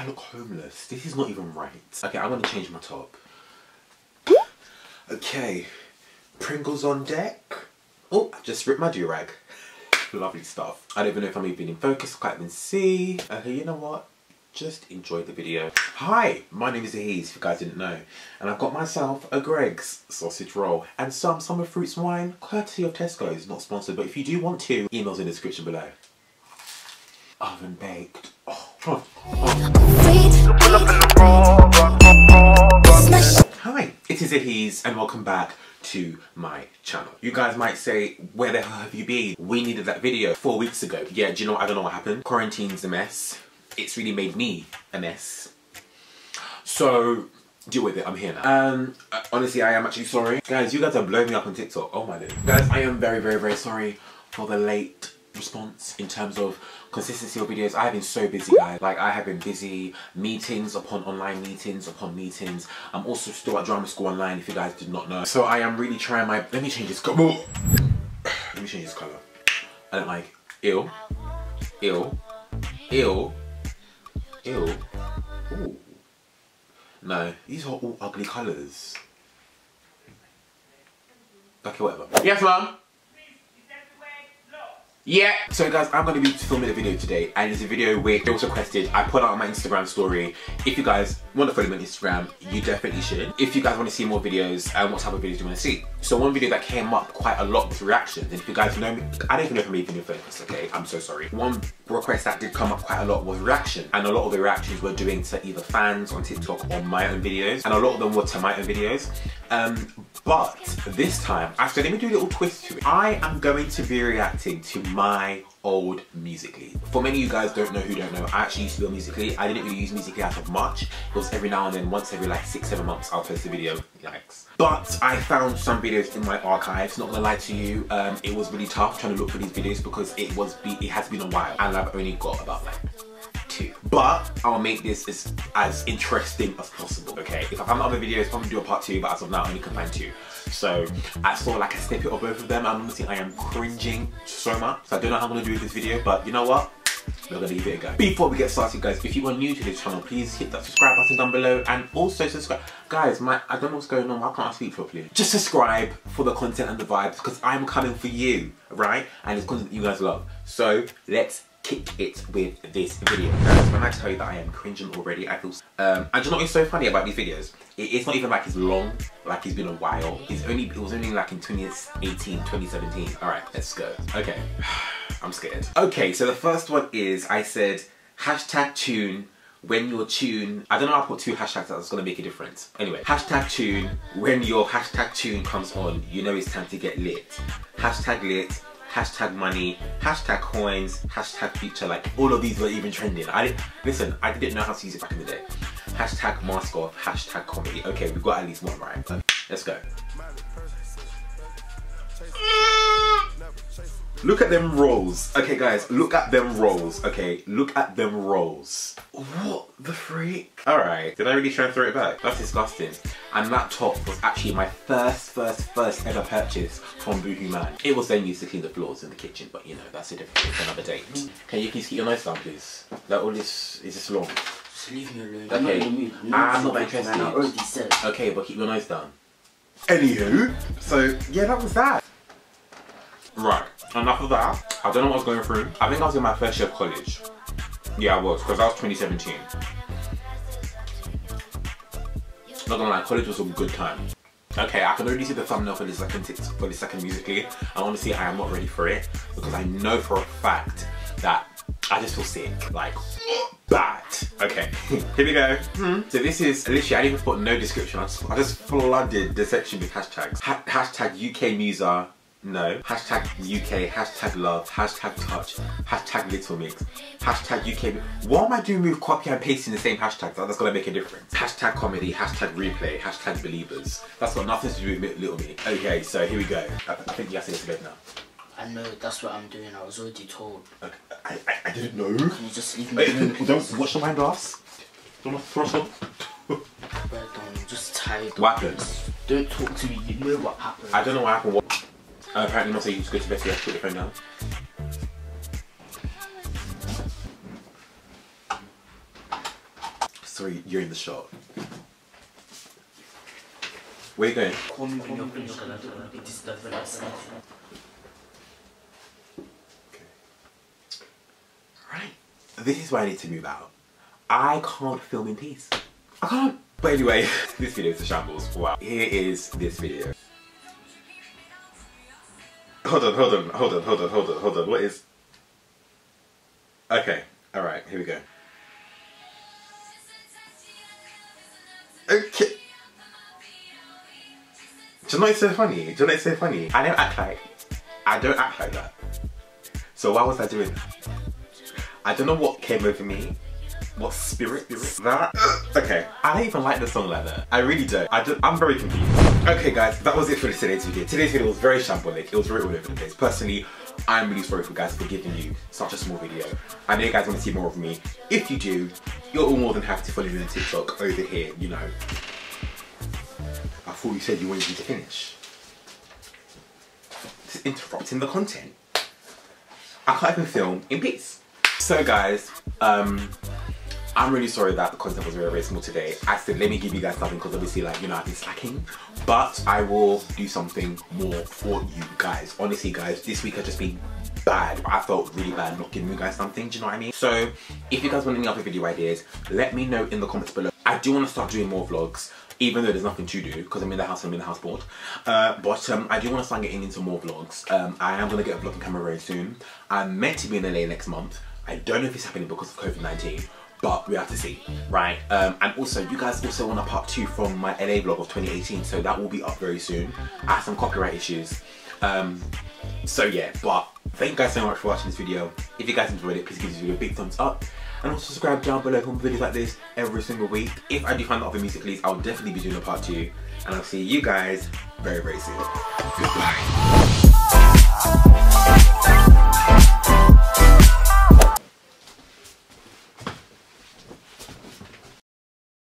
I look homeless. This is not even right. Okay, I'm gonna change my top. Okay, Pringles on deck. Oh, I just ripped my do-rag. Lovely stuff. I don't even know if I'm even in focus, can't even see. Okay, you know what? Just enjoy the video. Hi, my name is Ehiz, if you guys didn't know. And I've got myself a Greggs sausage roll and some summer fruits wine, courtesy of Tesco. Tesco's, not sponsored, but if you do want to, emails in the description below. Oven baked. Hi, it is Ehiz and welcome back to my channel. You guys might say, where the hell have you been? We needed that video four weeks ago. Yeah, do you know? I don't know what happened. Quarantine's a mess. It's really made me a mess. So, deal with it. I'm here now. Um, uh, honestly, I am actually sorry. Guys, you guys are blowing me up on TikTok. Oh my god. Guys, I am very, very, very sorry for the late response in terms of consistency of videos. I have been so busy guys. Like I have been busy meetings upon online meetings upon meetings. I'm also still at drama school online if you guys did not know. So I am really trying my let me change this color. Let me change this colour. I don't like ill. Ill. Ill. Ill. Ooh. No, these are all ugly colours. Okay, whatever. Yes, mom. Yeah, so guys, I'm going to be filming a video today and it's a video which was requested. I put out on my Instagram story. If you guys want to follow me on Instagram, you definitely should. If you guys want to see more videos and what type of videos you want to see. So one video that came up quite a lot was reactions. And if you guys know me, I don't even know if I'm even in focus, okay? I'm so sorry. One request that did come up quite a lot was reaction. And a lot of the reactions were doing to either fans on TikTok or my own videos. And a lot of them were to my own videos. Um, but this time, actually let me do a little twist to it. I am going to be reacting to my old Musical.ly. For many of you guys don't know who don't know, I actually used to be on Musical.ly. I didn't really use Musical.ly as of much. It was every now and then, once every like six, seven months, I'll post a video. Yikes. But I found some videos in my archives, not gonna lie to you, um, it was really tough trying to look for these videos because it was it has been a while and I've only got about like two. But I'll make this as, as interesting as possible, okay? If I find other videos, gonna do a part two, but as of now, I only can find two. So I saw like a snippet of both of them, and honestly, I am cringing so much. So I don't know how I'm gonna do this video, but you know what? We're gonna leave it a go. Before we get started guys, if you are new to this channel, please hit that subscribe button down below and also subscribe. Guys, my I don't know what's going on, why can't I speak properly? Just subscribe for the content and the vibes because I'm coming for you, right? And it's content that you guys love. So let's kick it with this video. Guys, when I tell you that I am cringing already, I feel... Um, and you know what's so funny about these videos? It, it's not even like it's long, like it's been a while. It's only, it was only like in 2018, 2017. All right, let's go. Okay, I'm scared. Okay, so the first one is, I said, hashtag tune when your tune, I don't know I put two hashtags that's gonna make a difference. Anyway, hashtag tune, when your hashtag tune comes on, you know it's time to get lit. Hashtag lit, hashtag money, hashtag coins, hashtag future, like all of these were even trending. I didn't, listen, I didn't know how to use it back in the day. Hashtag mask off, hashtag comedy. Okay, we've got at least one right. Let's go. Look at them rolls. Okay guys, look at them rolls. Okay, look at them rolls. What the freak? Alright, did I really try and throw it back? That's disgusting. And that top was actually my first, first, first ever purchase from Boohoo Man. It was then used to clean the floors in the kitchen, but you know, that's a different for another day. Can you please keep your nose down please? That all this is just long. Just leave me alone. Okay, I'm not, ah, I'm not interested. I already said. Okay, but keep your nose down. Anywho, so yeah, that was that. Right, enough of that. I don't know what I was going through. I think I was in my first year of college. Yeah, I was, because I was 2017. Not gonna lie, college was a good time. Okay, I can already see the thumbnail for the second for the second Musical.ly. I want to honestly, I am not ready for it because I know for a fact that I just feel sick, like bad. Okay, here we go. Hmm. So this is literally I didn't even put no description. I just, I just flooded the section with hashtags. Ha hashtag UK Musa no. Hashtag UK, hashtag love, hashtag touch, hashtag little mix, hashtag UK. What am I doing with copy and pasting the same hashtags? That's gonna make a difference. Hashtag comedy, hashtag replay, hashtag believers. That's got nothing to do with little me. Okay, so here we go. I, I think you have to get to bed now. I know, that's what I'm doing. I was already told. Okay. I, I, I didn't know. Can you just leave me alone? Don't watch the glass. Don't thrust up. I'm just tired. What happened? Don't talk to me, you know what happened. I don't know what happened. Uh, apparently not saying you just go to bed, so you have to put your phone down. Sorry, you're in the shot. Where you going? Call me when you're finished because I don't want to be disturbed when I sleep. Right. This is why I need to move out. I can't film in peace. I can't. But anyway, this video is a shambles. Wow. Here is this video. Hold on, hold on, hold on, hold on, hold on, hold on. What is... Okay. Alright, here we go. Okay. Do you know it's so funny? Do you know it's so funny? I don't act like... I don't act like that. So why was I doing that? I don't know what came over me. What spirit is that? Uh, okay, I don't even like the song like that. I really don't. I just, I'm very confused. Okay guys, that was it for today's video. Today's video was very shambolic. It was very all over the place. Personally, I'm really sorry for guys for giving you such a small video. I know you guys want to see more of me. If you do, you're all more than happy to follow me on TikTok over here, you know. I thought you said you wanted me to finish. Just interrupting the content. I can't even film in peace. So guys, um, I'm really sorry that the content was very, very small today. I said, let me give you guys something because obviously like, you know, I've been slacking. But I will do something more for you guys. Honestly guys, this week has just been bad. I felt really bad not giving you guys something, do you know what I mean? So, if you guys want any other video ideas, let me know in the comments below. I do want to start doing more vlogs even though there's nothing to do because I'm in the house and I'm in the house bored. Uh, but um, I do want to start getting into more vlogs. Um, I am going to get a vlogging camera very soon. I'm meant to be in LA next month. I don't know if it's happening because of COVID-19 but we have to see, right? Um, and also, you guys also want a part two from my LA vlog of 2018, so that will be up very soon. I have some copyright issues. Um, so yeah, but thank you guys so much for watching this video. If you guys enjoyed it, please give this video a big thumbs up. And also subscribe down below for videos like this every single week. If I do find other Musical.lys, I'll definitely be doing a part two. And I'll see you guys very, very soon. Goodbye.